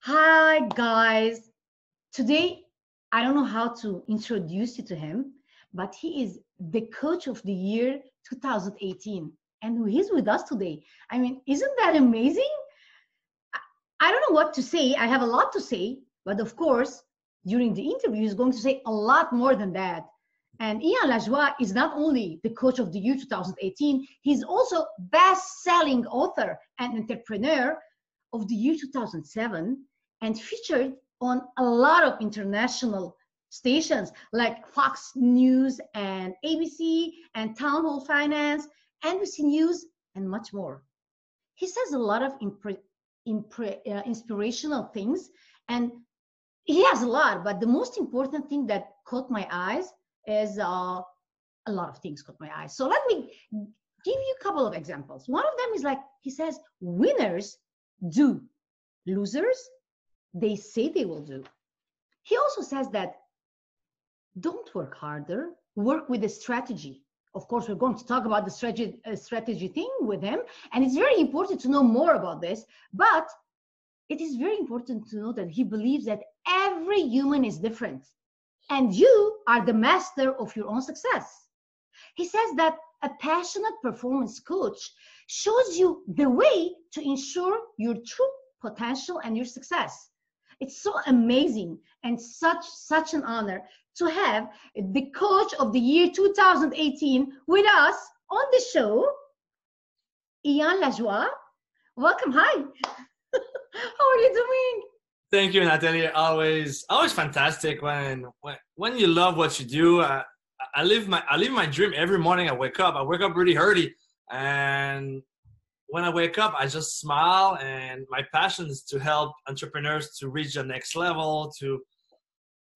Hi, guys. Today, I don't know how to introduce you to him, but he is the coach of the year 2018. And he's with us today. I mean, isn't that amazing? I don't know what to say. I have a lot to say, but of course, during the interview, he's going to say a lot more than that. And Ian Lajoie is not only the coach of the year 2018, he's also best-selling author and entrepreneur of the year 2007 and featured on a lot of international stations like Fox News and ABC and Town Hall Finance, NBC News, and much more. He says a lot of impre- impre- uh, inspirational things, and he has a lot, but the most important thing that caught my eyes is uh, a lot of things caught my eyes. So let me give you a couple of examples. One of them is like, he says, winners do, losers, they say they will do. He also says that don't work harder, work with a strategy. Of course, we're going to talk about the strategy, uh, strategy thing with him, and it's very important to know more about this. But it is very important to know that he believes that every human is different, and you are the master of your own success. He says that a passionate performance coach shows you the way to ensure your true potential and your success. It's so amazing and such such an honor to have the coach of the year 2018 with us on the show, Ian Lajoie. Welcome. Hi. How are you doing? Thank you, Nataly. Always, always fantastic when when when you love what you do. Uh, I live my I live my dream every morning. I wake up. I wake up really early, and when I wake up, I just smile. And my passion is to help entrepreneurs to reach the next level, to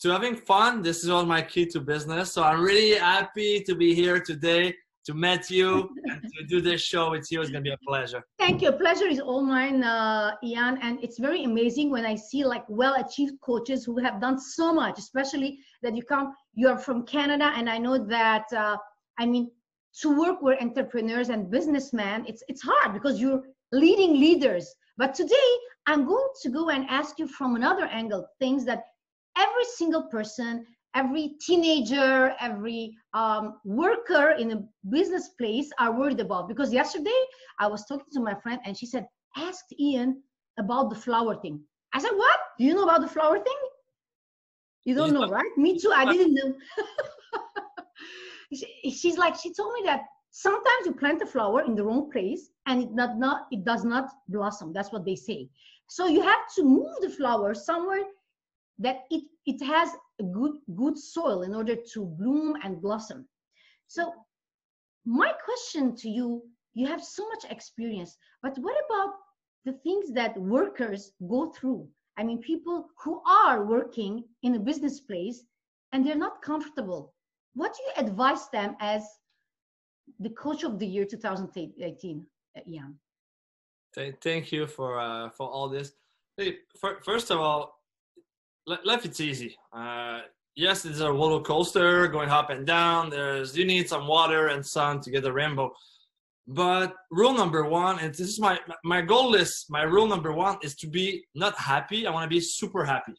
to having fun. This is all my key to business. So I'm really happy to be here today to meet you and to do this show with you. It's gonna be a pleasure. Thank you. Pleasure is all mine, uh, Ian. And it's very amazing when I see like well-achieved coaches who have done so much, especially that you come, you are from Canada, and I know that. Uh, I mean, to work with entrepreneurs and businessmen, it's it's hard because you're leading leaders. But today, I'm going to go and ask you from another angle things that every single person every teenager, every um, worker in a business place are worried about. Because yesterday I was talking to my friend and she said, ask Ian about the flower thing. I said, what? Do you know about the flower thing? You don't know, right? Me too. I didn't know. She's like, she told me that sometimes you plant a flower in the wrong place and it does not it does not blossom. That's what they say. So you have to move the flower somewhere that it, it has a good, good soil in order to bloom and blossom. So my question to you, you have so much experience, but what about the things that workers go through? I mean, people who are working in a business place and they're not comfortable. What do you advise them as the coach of the year 2018, Ian? Thank you for uh, for all this. Hey, First of all, life it's easy. Uh, yes, it's a roller coaster going up and down. There's you need some water and sun to get the rainbow. But rule number one, and this is my my goal is my rule number one is to be not happy. I want to be super happy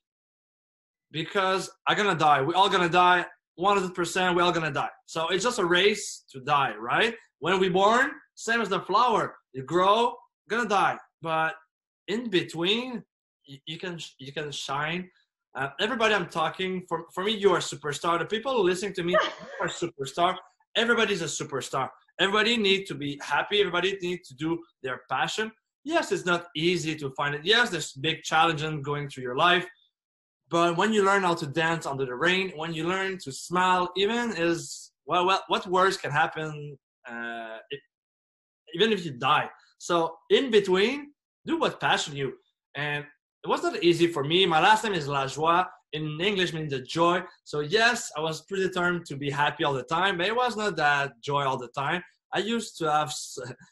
because I'm gonna die. We're all gonna die. 100% we're all gonna die. So it's just a race to die, right? When we born, same as the flower, you grow, gonna die. But in between, you, you can you can shine uh, everybody I'm talking for for me, you are a superstar. The people listening to me are superstar. Everybody's a superstar. Everybody need to be happy. Everybody need to do their passion. Yes, it's not easy to find it. Yes, there's big challenges going through your life. But when you learn how to dance under the rain, when you learn to smile, even is well, well what worse can happen? Uh, it, even if you die. So in between, do what passion you. And it was not easy for me. My last name is Lajoie. In English means the joy. So yes, I was pretty determined to be happy all the time, but it was not that joy all the time. I used to have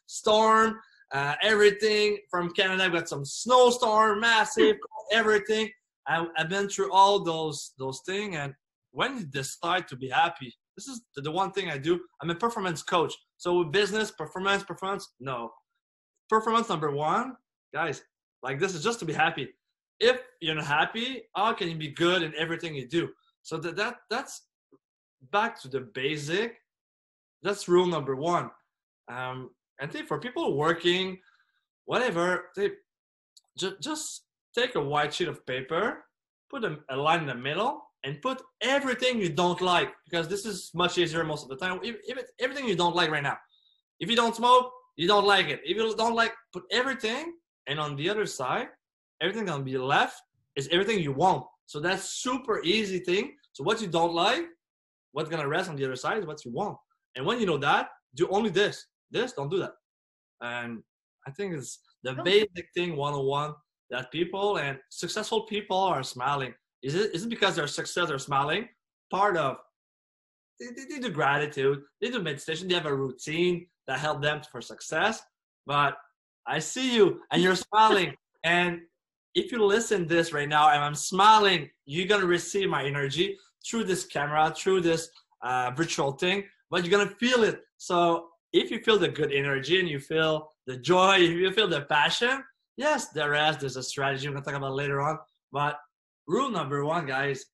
storm, uh, everything from Canada. I got some snowstorm, massive, everything. I, I've been through all those those things, and when you decide to be happy, this is the, one thing I do. I'm a performance coach. So with business, performance, performance, no. Performance number one, guys, like this is just to be happy. If you're not happy, how can you be good in everything you do? So that, that that's back to the basic. That's rule number one. Um, I think for people working, whatever, they just just take a white sheet of paper, put a, a line in the middle, and put everything you don't like because this is much easier most of the time. If, if it's everything you don't like right now, if you don't smoke, you don't like it. If you don't like, put everything, and on the other side, everything gonna be left is everything you want. So that's super easy thing. So what you don't like, what's gonna rest on the other side is what you want. And when you know that, do only this. This, don't do that. And I think it's the basic thing 101 that people and successful people are smiling. Is it is it because their success are smiling? Part of they, they, they do gratitude, they do meditation, they have a routine that help them for success. But I see you and you're smiling. And if you listen this right now and I'm smiling, you're gonna receive my energy through this camera, through this uh, virtual thing, but you're gonna feel it. So if you feel the good energy and you feel the joy, if you feel the passion, yes, the rest there's a strategy we're gonna talk about later on. But rule number one, guys,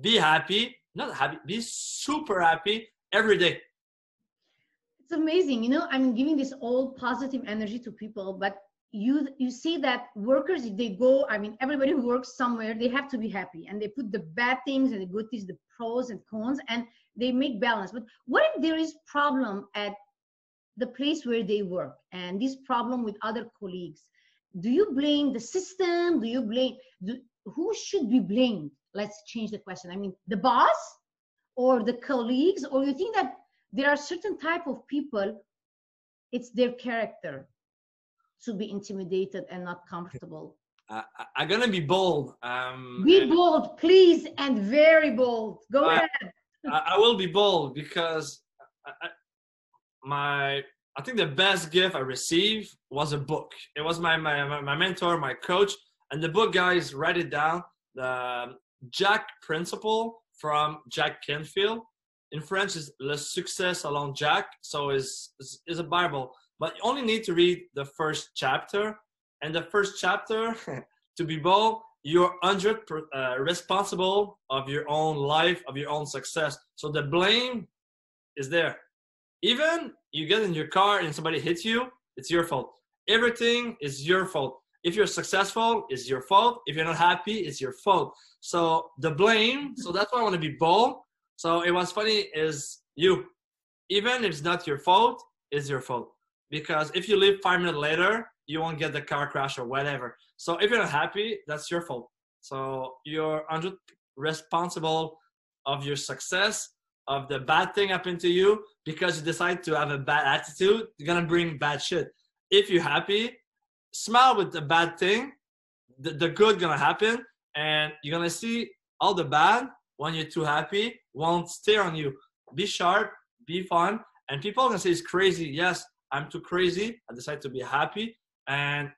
be happy, not happy, be super happy every day. It's amazing. You know, I'm giving this all positive energy to people, but you you see that workers if they go i mean everybody who works somewhere they have to be happy and they put the bad things and the good things the pros and cons and they make balance but what if there is problem at the place where they work and this problem with other colleagues do you blame the system? Do you blame do, who should be blamed let's change the question. I mean the boss or the colleagues or you think that there are certain type of people it's their character to be intimidated and not comfortable. Uh, i'm gonna be bold um, be bold please and very bold. Go ahead. I, I, will be bold because I, my I think the best gift I received was a book. It was my my my mentor, my coach, and the book guys write it down. The Jack Principle from Jack Canfield. In French is Le Succès Selon Jack. So is is a Bible, but you only need to read the first chapter. And the first chapter, to be bold, you're hundred uh, responsible of your own life, of your own success. So the blame is there even you get in your car and somebody hits you, it's your fault. Everything is your fault. If you're successful, it's your fault. If you're not happy, it's your fault. So the blame, so that's why I want to be bold. So it was funny is you, even if it's not your fault, it's your fault. Because if you leave five minutes later, you won't get the car crash or whatever. So if you're not happy, that's your fault. So you're 100 responsible of your success of the bad thing happen to you because you decide to have a bad attitude, you're gonna bring bad shit. If you're happy, smile with the bad thing, the, the good gonna happen, and you're gonna see all the bad when you're too happy won't stay on you. Be sharp, be fun, and people are gonna say it's crazy. Yes, I'm too crazy. I decide to be happy, and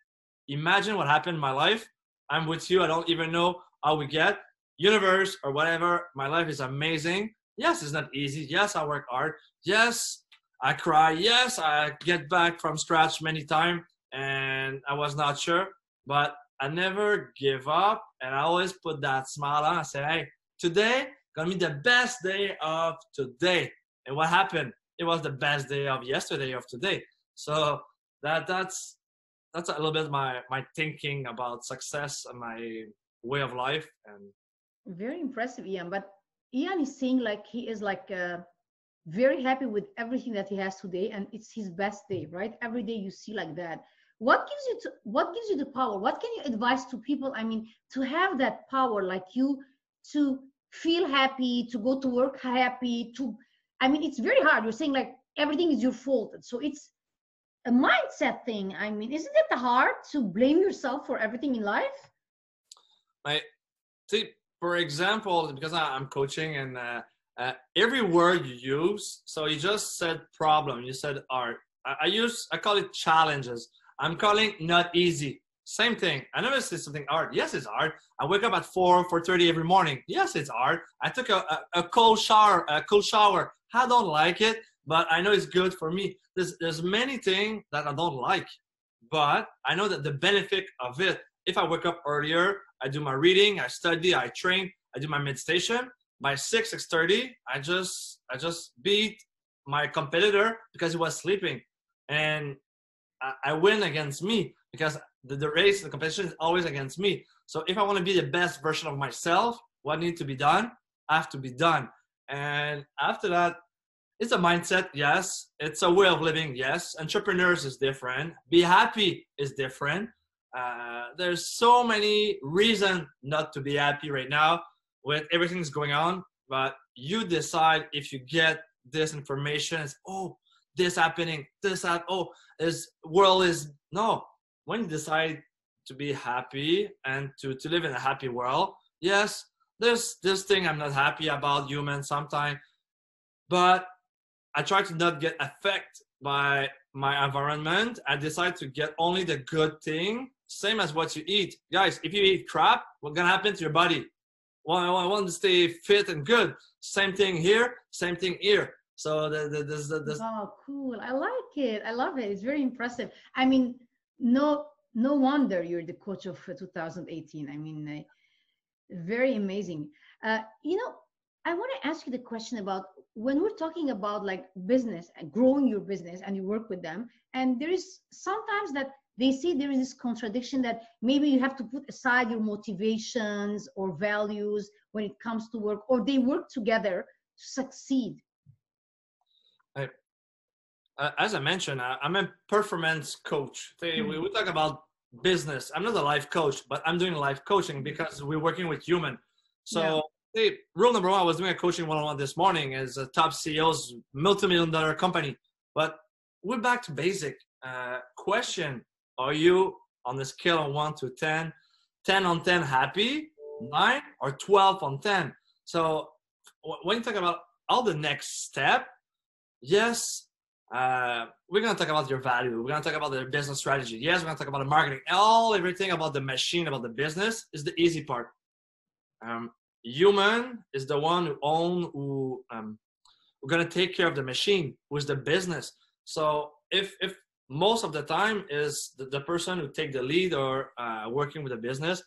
imagine what happened in my life. I'm with you. I don't even know how we get universe or whatever. My life is amazing Yes, it's not easy. Yes, I work hard. Yes, I cry. Yes, I get back from scratch many times and I was not sure, but I never give up and I always put that smile on. I say, hey, today gonna be the best day of today. And what happened? It was the best day of yesterday of today. So that that's that's a little bit my my thinking about success and my way of life and very impressive ian but Ian is saying like he is like uh, very happy with everything that he has today, and it's his best day, right? Every day you see like that. What gives you to, what gives you the power? What can you advise to people? I mean, to have that power like you to feel happy, to go to work happy, to I mean, it's very hard. You're saying like everything is your fault, so it's a mindset thing. I mean, isn't it hard to blame yourself for everything in life? I see for example, because I'm coaching and uh, uh, every word you use, so you just said problem, you said art. I, I, use, I call it challenges. I'm calling not easy. Same thing. I never say something art. Yes, it's art. I wake up at 4, 4.30 every morning. Yes, it's art. I took a, a, a cold shower, a cold shower. I don't like it, but I know it's good for me. There's, there's many things that I don't like, but I know that the benefit of it, if I wake up earlier, I do my reading, I study, I train, I do my meditation. By six six thirty, I just I just beat my competitor because he was sleeping, and I, I win against me because the, the race, the competition is always against me. So if I want to be the best version of myself, what needs to be done? I have to be done. And after that, it's a mindset, yes. It's a way of living, yes. Entrepreneurs is different. Be happy is different. Uh, there's so many reasons not to be happy right now with everything going on. But you decide if you get this information. It's oh, this happening, this that. Oh, this world is no. When you decide to be happy and to to live in a happy world, yes, there's this thing I'm not happy about humans sometimes, but I try to not get affected by my environment. I decide to get only the good thing, same as what you eat. Guys, if you eat crap, what's gonna happen to your body? Well, I want to stay fit and good. Same thing here, same thing here. So the, the, the, the, the oh, cool! I like it. I love it. It's very impressive. I mean, no, no wonder you're the coach of 2018. I mean, uh, very amazing. Uh, you know, I want to ask you the question about when we're talking about like business and growing your business and you work with them and there is sometimes that they see there is this contradiction that maybe you have to put aside your motivations or values when it comes to work or they work together to succeed I, uh, as i mentioned i'm a performance coach mm-hmm. we, we talk about business i'm not a life coach but i'm doing life coaching because we're working with human so yeah Hey, rule number one, I was doing a coaching one-on-one this morning as a top CEO's multi-million dollar company. But we're back to basic. Uh, question, are you on the scale of one to 10, 10 on 10 happy, nine or 12 on 10? So when you talk about all the next step, yes, uh, we're gonna talk about your value. We're gonna talk about the business strategy. Yes, we're gonna talk about the marketing. All everything about the machine, about the business is the easy part. Um, human is the one who own who um, we're gonna take care of the machine who's the business so if if most of the time is the, the person who take the lead or uh, working with the business.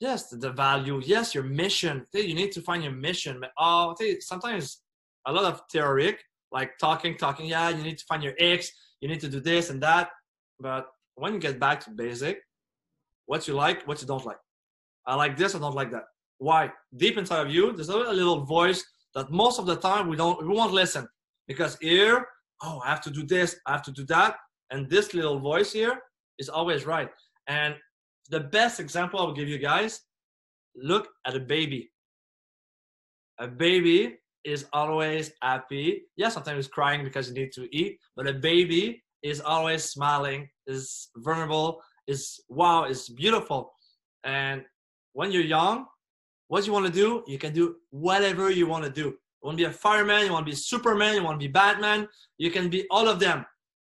Yes the value. Yes your mission. You need to find your mission. Oh sometimes a lot of theoretic like talking talking yeah you need to find your x you need to do this and that. But when you get back to basic what you like what you don't like. I like this i don't like that. Why? Deep inside of you, there's a little voice that most of the time we don't we won't listen. Because here, oh, I have to do this, I have to do that, and this little voice here is always right. And the best example I'll give you guys, look at a baby. A baby is always happy. Yeah, sometimes it's crying because you need to eat, but a baby is always smiling, is vulnerable, is wow, is beautiful. And when you're young, what you want to do, you can do whatever you want to do. You want to be a fireman, you want to be Superman, you want to be Batman, you can be all of them.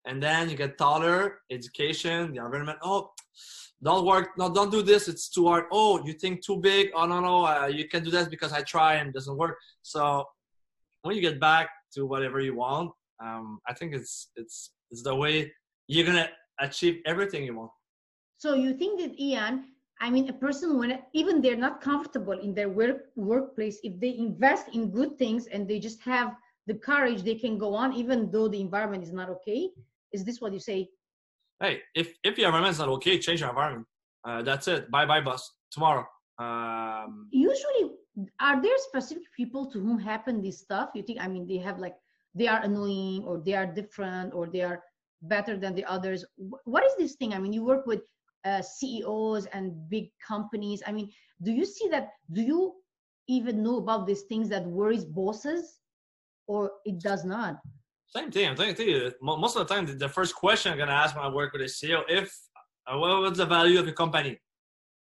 And then you get taller, education, the environment. Oh, don't work, no, don't do this, it's too hard. Oh, you think too big? Oh, no, no, uh, you can do this because I try and it doesn't work. So when you get back to whatever you want, um, I think it's it's it's the way you're gonna achieve everything you want. So you think that Ian, I mean, a person when even they're not comfortable in their work workplace, if they invest in good things and they just have the courage, they can go on even though the environment is not okay. Is this what you say? Hey, if if your environment is not okay, change your environment. Uh, that's it. Bye bye, boss. Tomorrow. Um, Usually, are there specific people to whom happen this stuff? You think? I mean, they have like they are annoying or they are different or they are better than the others. What is this thing? I mean, you work with uh, CEOs and big companies. I mean, do you see that? Do you even know about these things that worries bosses, or it does not? Same thing. I'm telling you, most of the time, the first question I'm gonna ask when I work with a CEO, if uh, what's the value of your company?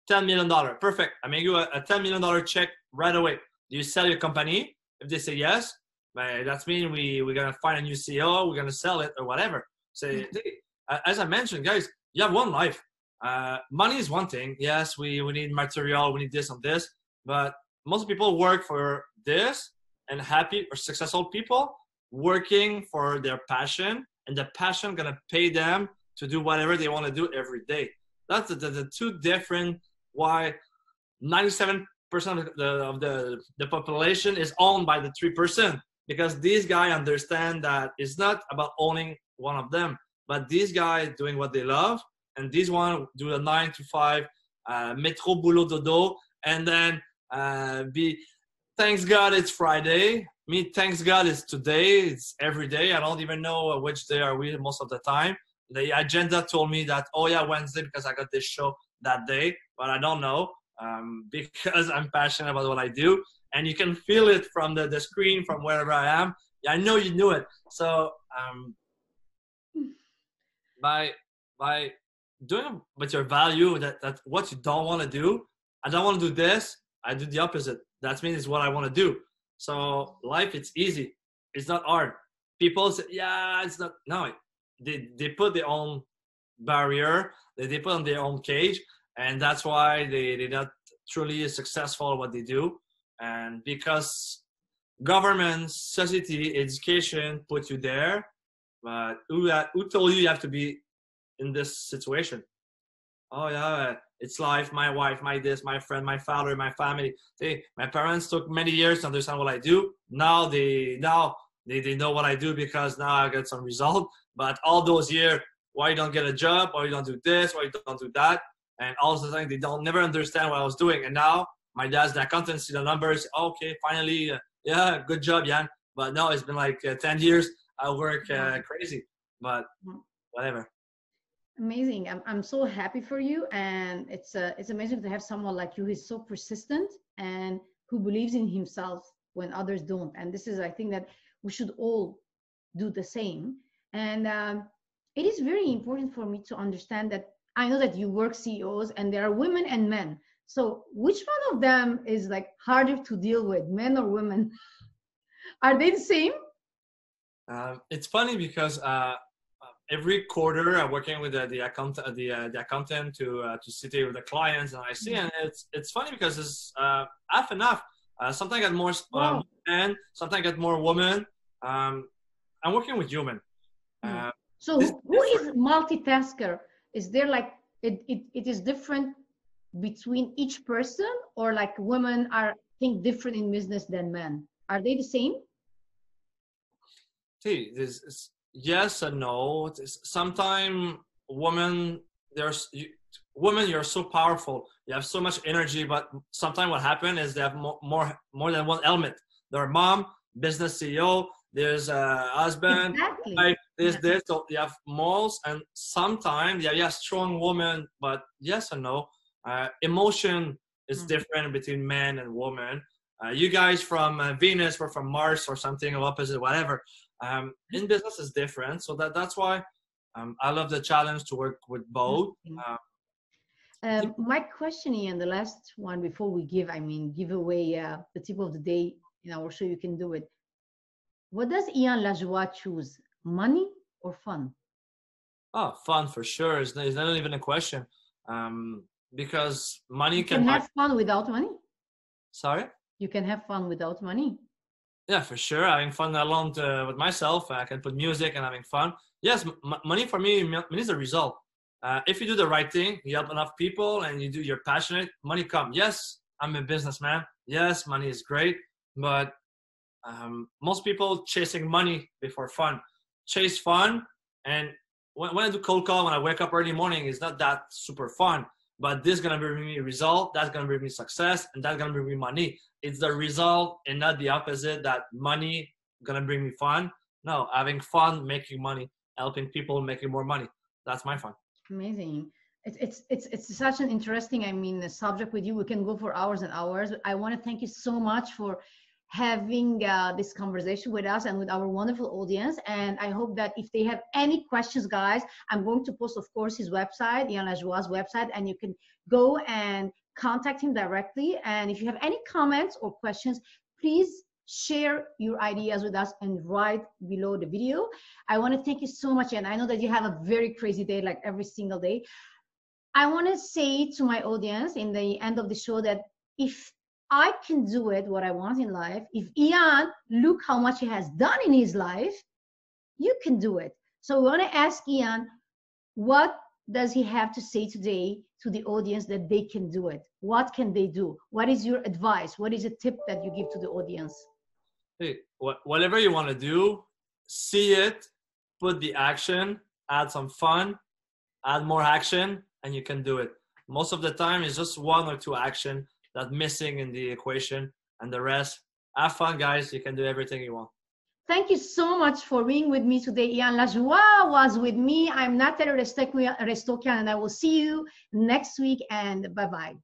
Ten million dollar. Perfect. I make you a, a ten million dollar check right away. Do you sell your company? If they say yes, that's mean we we're gonna find a new CEO. We're gonna sell it or whatever. So, mm-hmm. as I mentioned, guys, you have one life. Uh, money is one thing. Yes, we, we need material, we need this and this, but most people work for this and happy or successful people working for their passion and the passion gonna pay them to do whatever they want to do every day. That's the, the, the two different why 97% of the, of the, the population is owned by the 3% because these guys understand that it's not about owning one of them, but these guys doing what they love and these one do a nine to five uh, metro boulot dodo and then uh, be thanks God it's Friday. Me, thanks God it's today. It's every day. I don't even know which day are we most of the time. The agenda told me that oh yeah Wednesday because I got this show that day, but I don't know um, because I'm passionate about what I do, and you can feel it from the, the screen from wherever I am. Yeah, I know you knew it. So um, by by doing with your value that that what you don't want to do, I don't want to do this. I do the opposite. That means it's what I want to do. So life, it's easy. It's not hard. People say, yeah, it's not. No, they they put their own barrier. They they put on their own cage, and that's why they they're not truly successful at what they do. And because government, society, education put you there, but who who told you you have to be in this situation? Oh yeah, it's life. My wife, my this, my friend, my father, my family. They, my parents took many years to understand what I do. Now they now they, they know what I do because now I get some result. But all those years, why you don't get a job, why you don't do this, why you don't do that, and all of the things they don't never understand what I was doing. And now my dad's the accountant, see the numbers. Okay, finally, uh, yeah, good job, Jan. But no, it's been like uh, ten years. I work uh, crazy, but mm-hmm. whatever. Amazing. I'm, I'm so happy for you. And it's, uh, it's amazing to have someone like you who's so persistent and who believes in himself when others don't. And this is, I think that we should all do the same. And um, it is very important for me to understand that I know that you work CEOs and there are women and men. So which one of them is like harder to deal with, men or women? are they the same? Um, it's funny because uh, every quarter I'm working with the, the accountant the, uh, the accountant to uh, to sit with the clients and I see mm-hmm. and it's it's funny because it's uh, half and half. Uh, sometimes I get more um, men, sometimes I get more women. Um, I'm working with human. Mm. Uh, so who is multitasker? Is there like it, it, it is different between each person or like women are think different in business than men? Are they the same? See, this yes and no. Sometimes women, there's you, women, you're so powerful. You have so much energy, but sometimes what happens is they have more, more, more than one element. Their mom, business CEO, there's a husband, exactly. wife, there's yeah. this. So you have moles, and sometimes yeah, yeah, strong woman, but yes and no. Uh, emotion is mm-hmm. different between men and women. Uh, you guys from uh, Venus or from Mars or something or opposite, whatever. Um, in business is different, so that that's why um, I love the challenge to work with both. Uh, um, my question, Ian, the last one before we give, I mean, give away uh, the tip of the day in our show, you can do it. What does Ian Lajoie choose, money or fun? Oh, fun for sure. It's, it's not even a question. Um, because money you can, can have fun without money. Sorry. You can have fun without money. Yeah, for sure. Having fun alone to, with myself, I can put music and having fun. Yes, m- money for me money is the result. Uh, if you do the right thing, you help enough people, and you do you're passionate, money come. Yes, I'm a businessman. Yes, money is great, but um, most people chasing money before fun. Chase fun, and when, when I do cold call, when I wake up early morning, it's not that super fun. But this is gonna bring me a result. That's gonna bring me success, and that's gonna bring me money. It's the result and not the opposite that money gonna bring me fun. No having fun making money helping people making more money. That's my fun. Amazing. It's it's it's, it's such an interesting i mean the subject with you. We can go for hours and hours. I want to thank you so much for having uh, this conversation with us and with our wonderful audience. And I hope that if they have any questions, guys, I'm going to post, of course, his website, Ian Lajoie's website, and you can go and contact him directly. And if you have any comments or questions, please share your ideas with us and write below the video. I want to thank you so much. And I know that you have a very crazy day, like every single day. I want to say to my audience in the end of the show that if I can do it, what I want in life, if Ian, look how much he has done in his life, you can do it. So we want to ask Ian, what does he have to say today to the audience that they can do it? What can they do? What is your advice? What is a tip that you give to the audience? Hey, wh- whatever you want to do, see it, put the action, add some fun, add more action, and you can do it. Most of the time, it's just one or two action that's missing in the equation, and the rest, have fun, guys. You can do everything you want. Thank you so much for being with me today. Ian Lajoie was with me. I'm Nataly Restokian, and I will see you next week. And bye bye.